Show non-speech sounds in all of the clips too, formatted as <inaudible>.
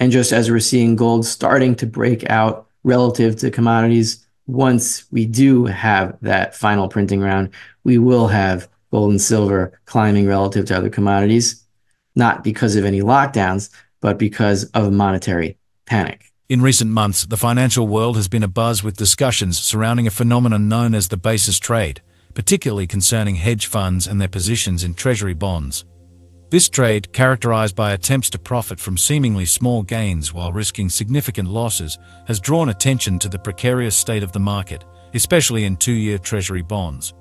And just as we're seeing gold starting to break out relative to commodities, once we do have that final printing round, we will have gold and silver climbing relative to other commodities, not because of any lockdowns, but because of monetary panic. In recent months, the financial world has been abuzz with discussions surrounding a phenomenon known as the basis trade, particularly concerning hedge funds and their positions in treasury bonds. This trade, characterized by attempts to profit from seemingly small gains while risking significant losses, has drawn attention to the precarious state of the market, especially in two-year treasury bonds.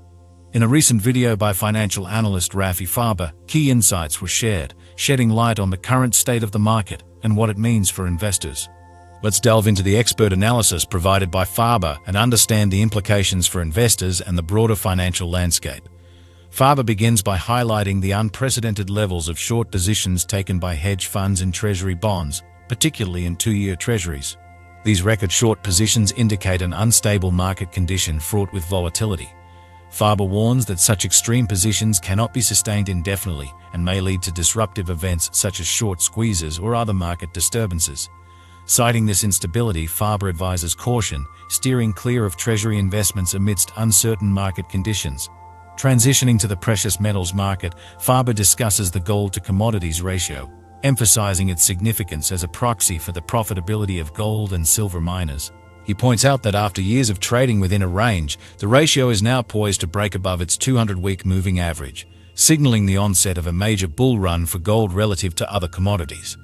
In a recent video by financial analyst Rafi Farber, key insights were shared, shedding light on the current state of the market and what it means for investors. Let's delve into the expert analysis provided by Farber and understand the implications for investors and the broader financial landscape. Farber begins by highlighting the unprecedented levels of short positions taken by hedge funds in treasury bonds, particularly in two-year treasuries. These record short positions indicate an unstable market condition fraught with volatility. Farber warns that such extreme positions cannot be sustained indefinitely and may lead to disruptive events such as short squeezes or other market disturbances. Citing this instability, Farber advises caution, steering clear of Treasury investments amidst uncertain market conditions. Transitioning to the precious metals market, Farber discusses the gold to commodities ratio, emphasizing its significance as a proxy for the profitability of gold and silver miners. He points out that after years of trading within a range, the ratio is now poised to break above its 200-week moving average, signaling the onset of a major bull run for gold relative to other commodities.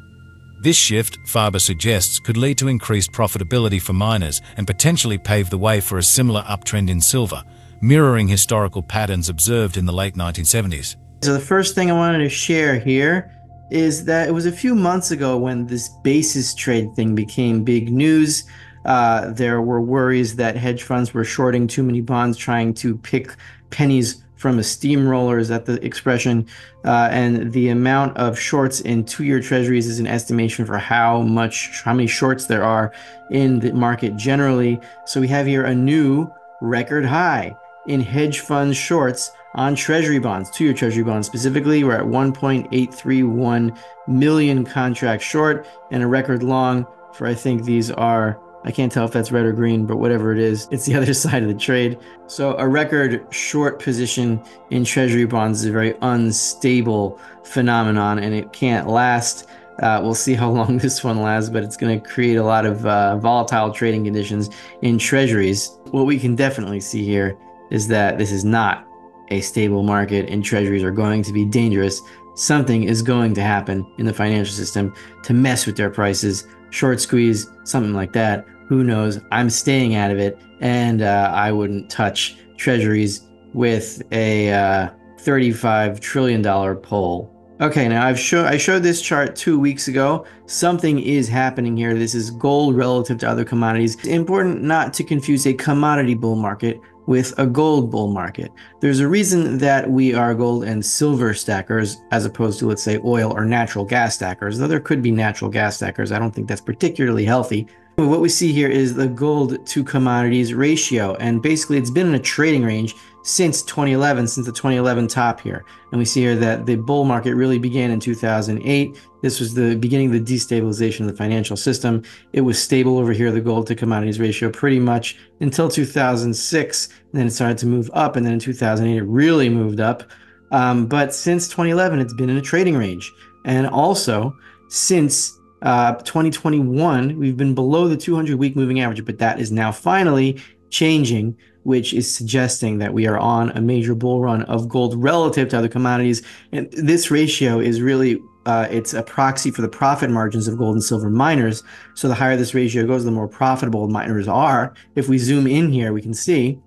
This shift, Farber suggests, could lead to increased profitability for miners and potentially pave the way for a similar uptrend in silver, mirroring historical patterns observed in the late 1970s. So the first thing I wanted to share here is that it was a few months ago when this basis trade thing became big news. Uh, there were worries that hedge funds were shorting too many bonds, trying to pick pennies from a steamroller is that the expression uh, and the amount of shorts in two-year treasuries is an estimation for how much how many shorts there are in the market generally so we have here a new record high in hedge fund shorts on treasury bonds two-year treasury bonds specifically we're at 1.831 million contracts short and a record long for i think these are I can't tell if that's red or green, but whatever it is, it's the <laughs> other side of the trade. So a record short position in treasury bonds is a very unstable phenomenon and it can't last. Uh, we'll see how <laughs> long this one lasts, but it's going to create a lot of uh, volatile trading conditions in treasuries. What we can definitely see here is that this is not a stable market and treasuries are going to be dangerous. Something is going to happen in the financial system to mess with their prices, short squeeze, something like that who knows? I'm staying out of it, and uh, I wouldn't touch treasuries with a uh, $35 trillion pull. Okay, now I've show I showed this chart two weeks ago. Something is happening here. This is gold relative to other commodities. It's important not to confuse a commodity bull market with a gold bull market. There's a reason that we are gold and silver stackers as opposed to, let's say, oil or natural gas stackers, though there could be natural gas stackers. I don't think that's particularly healthy. What we see here is the gold to commodities ratio, and basically it's been in a trading range since 2011, since the 2011 top here. And we see here that the bull market really began in 2008. This was the beginning of the destabilization of the financial system. It was stable over here, the gold to commodities ratio, pretty much until 2006. And then it started to move up, and then in 2008 it really moved up. Um, but since 2011, it's been in a trading range. And also, since uh, 2021, we've been below the 200 week moving average, but that is now finally changing, which is suggesting that we are on a major bull run of gold relative to other commodities. And this ratio is really uh, it's a proxy for the profit margins of gold and silver miners. So the higher this ratio goes, the more profitable miners are. If we zoom in here, we can see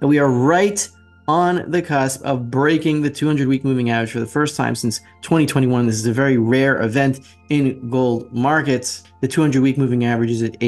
that we are right on the cusp of breaking the 200 week moving average for the first time since 2021. This is a very rare event in gold markets. The 200 week moving average is at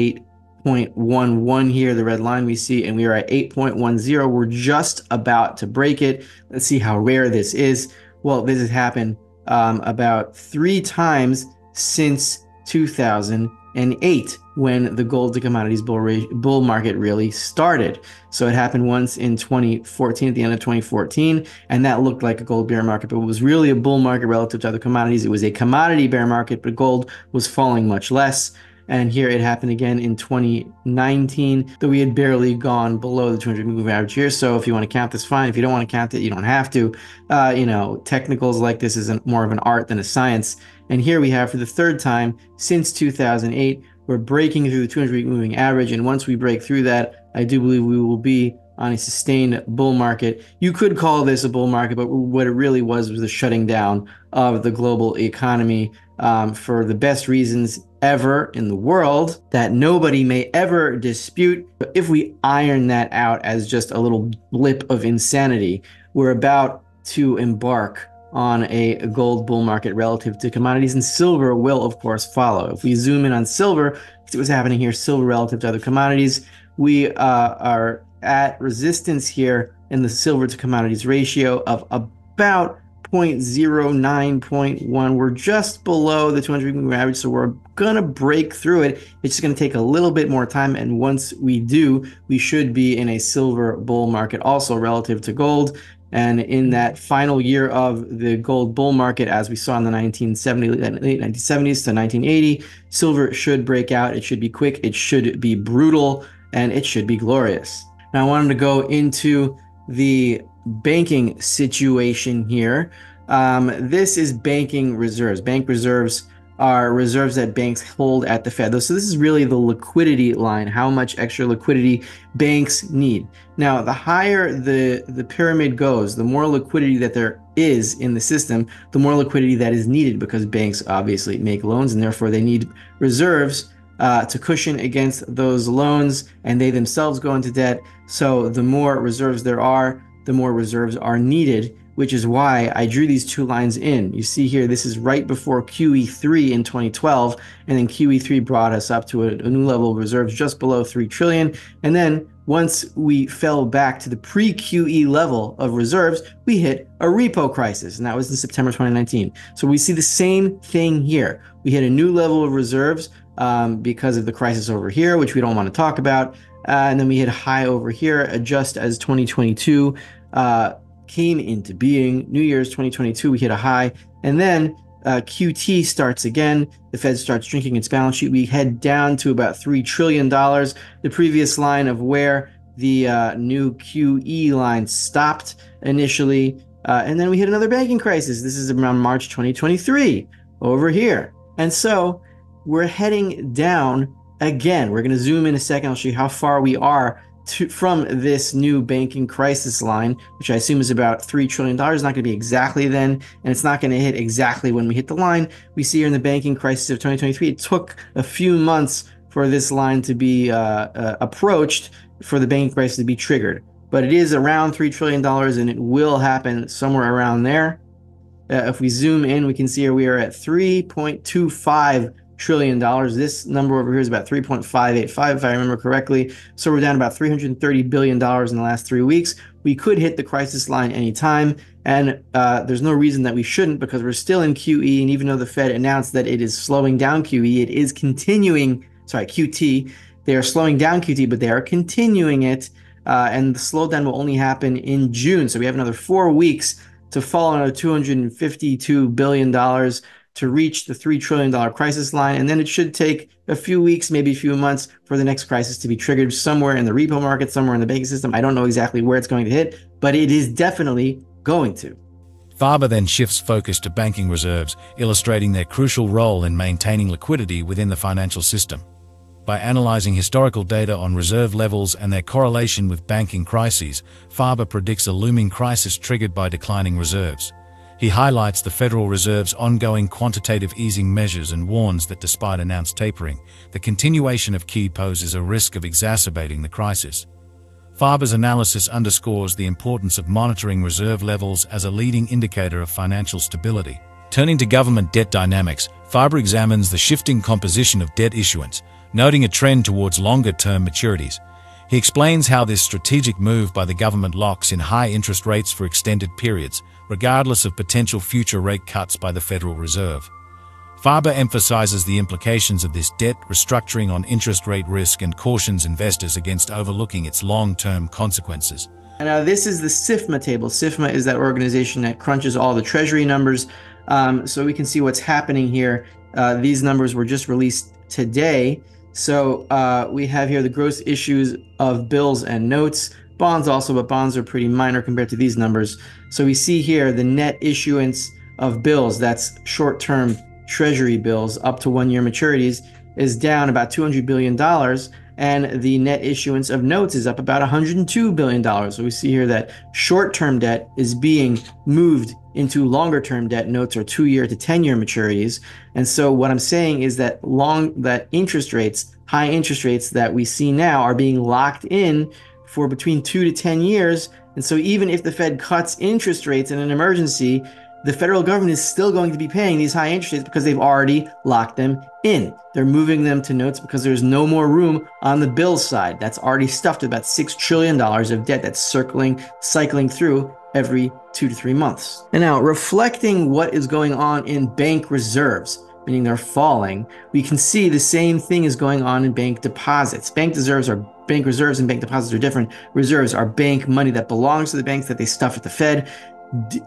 8.11 here, the red line we see, and we are at 8.10. We're just about to break it. Let's see how rare this is. Well, this has happened um, about three times since 2008 when the gold to commodities bull, bull market really started. So it happened once in 2014, at the end of 2014, and that looked like a gold bear market, but it was really a bull market relative to other commodities. It was a commodity bear market, but gold was falling much less. And here it happened again in 2019, though we had barely gone below the 200 moving average here. So if you want to count this, fine. If you don't want to count it, you don't have to. Uh, you know, technicals like this is more of an art than a science. And here we have for the third time since 2008, we're breaking through the 200 week moving average. And once we break through that, I do believe we will be on a sustained bull market. You could call this a bull market, but what it really was was the shutting down of the global economy um, for the best reasons ever in the world that nobody may ever dispute. But if we iron that out as just a little blip of insanity, we're about to embark on a gold bull market relative to commodities, and silver will, of course, follow. If we zoom in on silver, see what's happening here silver relative to other commodities. We uh, are at resistance here in the silver to commodities ratio of about 0.09.1. We're just below the 200 moving average, so we're gonna break through it. It's just gonna take a little bit more time, and once we do, we should be in a silver bull market also relative to gold. And in that final year of the gold bull market, as we saw in the 1970s, late 1970s to 1980, silver should break out. It should be quick, it should be brutal, and it should be glorious. Now, I wanted to go into the banking situation here. Um, this is banking reserves. Bank reserves are reserves that banks hold at the Fed. So this is really the liquidity line, how much extra liquidity banks need. Now, the higher the, the pyramid goes, the more liquidity that there is in the system, the more liquidity that is needed because banks obviously make loans and therefore they need reserves uh, to cushion against those loans and they themselves go into debt. So the more reserves there are, the more reserves are needed, which is why I drew these two lines in. You see here, this is right before QE3 in 2012, and then QE3 brought us up to a, a new level of reserves just below 3 trillion. And then once we fell back to the pre-QE level of reserves, we hit a repo crisis, and that was in September 2019. So we see the same thing here. We hit a new level of reserves um, because of the crisis over here, which we don't want to talk about. Uh, and then we hit high over here just as 2022 uh, came into being. New Year's 2022, we hit a high. And then uh, QT starts again. The Fed starts drinking its balance sheet. We head down to about $3 trillion, the previous line of where the uh, new QE line stopped initially. Uh, and then we hit another banking crisis. This is around March 2023 over here. And so we're heading down again. We're going to zoom in a second. I'll show you how far we are to, from this new banking crisis line, which I assume is about $3 trillion. It's not going to be exactly then, and it's not going to hit exactly when we hit the line. We see here in the banking crisis of 2023, it took a few months for this line to be uh, uh, approached, for the banking crisis to be triggered. But it is around $3 trillion, and it will happen somewhere around there. Uh, if we zoom in, we can see here we are at 3.25 trillion dollars. This number over here is about 3.585 if I remember correctly. So we're down about 330 billion dollars in the last three weeks. We could hit the crisis line anytime, and uh, there's no reason that we shouldn't because we're still in QE. And even though the Fed announced that it is slowing down QE, it is continuing. Sorry, QT. They are slowing down QT, but they are continuing it. Uh, and the slowdown will only happen in June. So we have another four weeks to fall another 252 billion dollars to reach the $3 trillion crisis line. And then it should take a few weeks, maybe a few months for the next crisis to be triggered somewhere in the repo market, somewhere in the banking system. I don't know exactly where it's going to hit, but it is definitely going to. Farber then shifts focus to banking reserves, illustrating their crucial role in maintaining liquidity within the financial system. By analyzing historical data on reserve levels and their correlation with banking crises, Farber predicts a looming crisis triggered by declining reserves. He highlights the Federal Reserve's ongoing quantitative easing measures and warns that despite announced tapering, the continuation of QE poses a risk of exacerbating the crisis. Farber's analysis underscores the importance of monitoring reserve levels as a leading indicator of financial stability. Turning to government debt dynamics, Farber examines the shifting composition of debt issuance, noting a trend towards longer-term maturities. He explains how this strategic move by the government locks in high interest rates for extended periods, regardless of potential future rate cuts by the Federal Reserve. Farber emphasizes the implications of this debt restructuring on interest rate risk and cautions investors against overlooking its long-term consequences. Now, this is the SIFMA table. SIFMA is that organization that crunches all the treasury numbers. Um, so we can see what's happening here. Uh, these numbers were just released today. So uh, we have here the gross issues of bills and notes, bonds also, but bonds are pretty minor compared to these numbers. So we see here the net issuance of bills, that's short term treasury bills up to one year maturities, is down about $200 billion. And the net issuance of notes is up about $102 billion. So we see here that short term debt is being moved into longer term debt notes or two year to 10 year maturities. And so what I'm saying is that long that interest rates, high interest rates that we see now are being locked in for between two to 10 years. And so even if the Fed cuts interest rates in an emergency, the federal government is still going to be paying these high interest rates because they've already locked them in. They're moving them to notes because there's no more room on the bill side. That's already stuffed with about $6 trillion of debt that's circling, cycling through every two to three months. And now, reflecting what is going on in bank reserves, meaning they're falling, we can see the same thing is going on in bank deposits. Bank reserves are bank reserves and bank deposits are different. Reserves are bank money that belongs to the banks that they stuff at the Fed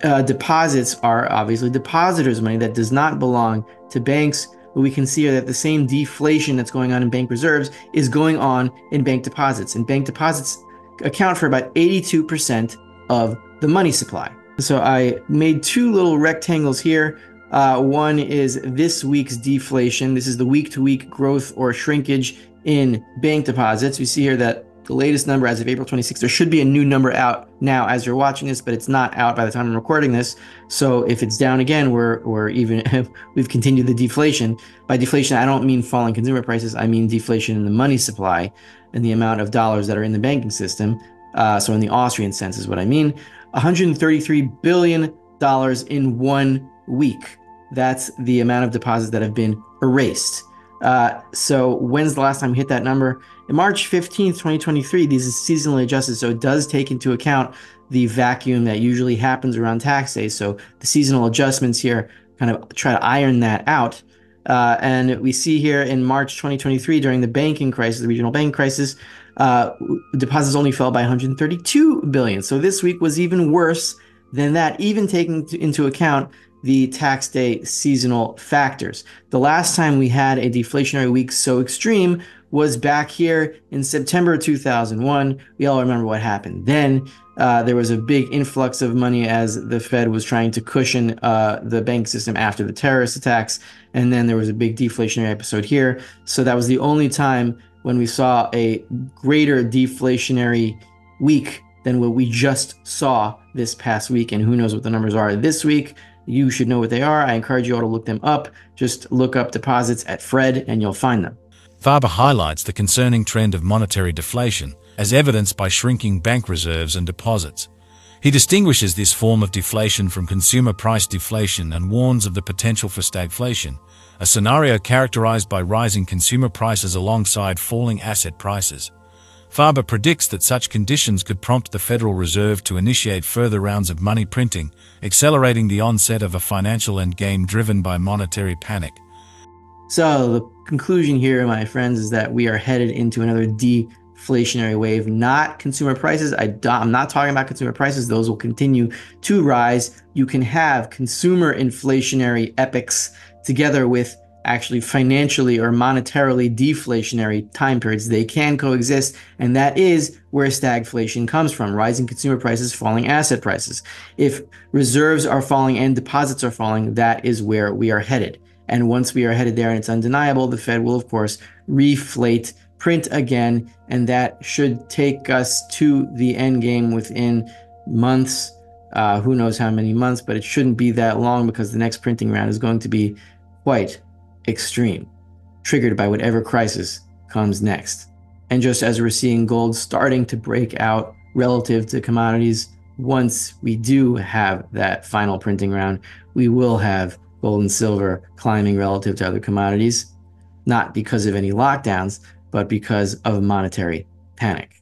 uh, deposits are obviously depositors' money that does not belong to banks. But we can see here that the same deflation that's going on in bank reserves is going on in bank deposits. And bank deposits account for about 82% of the money supply. So I made two little rectangles here. Uh, one is this week's deflation. This is the week to week growth or shrinkage in bank deposits. We see here that the latest number as of April 26th. There should be a new number out now as you're watching this, but it's not out by the time I'm recording this. So if it's down again, we're we're even <laughs> we've continued the deflation. By deflation, I don't mean falling consumer prices. I mean deflation in the money supply and the amount of dollars that are in the banking system. Uh, so in the Austrian sense is what I mean. 133 billion dollars in one week. That's the amount of deposits that have been erased. Uh, so when's the last time we hit that number? In March 15th, 2023, these is seasonally adjusted, so it does take into account the vacuum that usually happens around tax day. So the seasonal adjustments here kind of try to iron that out. Uh, and we see here in March 2023, during the banking crisis, the regional bank crisis, uh, deposits only fell by 132 billion. So this week was even worse than that, even taking into account the tax day seasonal factors. The last time we had a deflationary week so extreme was back here in September 2001. We all remember what happened then. Uh, there was a big influx of money as the Fed was trying to cushion uh, the bank system after the terrorist attacks. And then there was a big deflationary episode here. So that was the only time when we saw a greater deflationary week than what we just saw this past week. And who knows what the numbers are this week. You should know what they are. I encourage you all to look them up. Just look up deposits at Fred and you'll find them. Farber highlights the concerning trend of monetary deflation, as evidenced by shrinking bank reserves and deposits. He distinguishes this form of deflation from consumer price deflation and warns of the potential for stagflation, a scenario characterized by rising consumer prices alongside falling asset prices. Farber predicts that such conditions could prompt the Federal Reserve to initiate further rounds of money printing, accelerating the onset of a financial endgame driven by monetary panic. So, the conclusion here, my friends, is that we are headed into another deflationary wave, not consumer prices. I, am not talking about consumer prices, those will continue to rise. You can have consumer inflationary epics together with actually financially or monetarily deflationary time periods. They can coexist, and that is where stagflation comes from rising consumer prices, falling asset prices. If reserves are falling and deposits are falling, that is where we are headed. And once we are headed there and it's undeniable, the Fed will, of course, reflate, print again, and that should take us to the end game within months. Uh, who knows how many months, but it shouldn't be that long because the next printing round is going to be quite extreme, triggered by whatever crisis comes next. And just as we're seeing gold starting to break out relative to commodities, once we do have that final printing round, we will have gold and silver climbing relative to other commodities, not because of any lockdowns, but because of monetary panic.